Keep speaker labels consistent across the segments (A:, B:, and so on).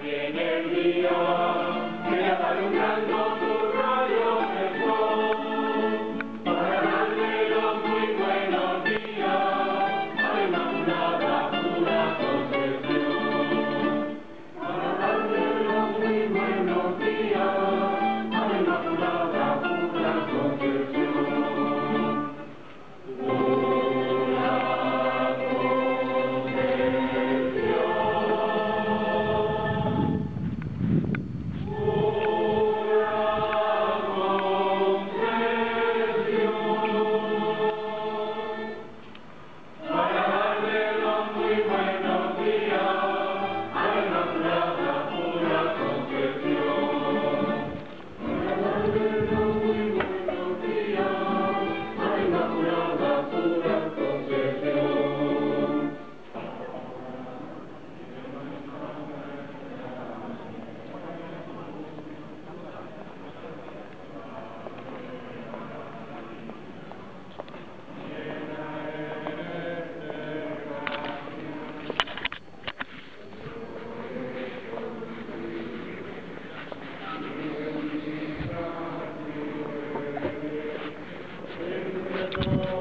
A: the Maria.
B: Thank you.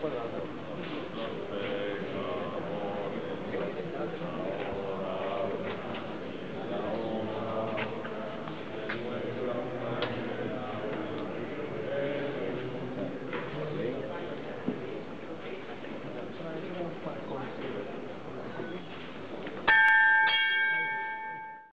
B: 声
A: があるんだろう。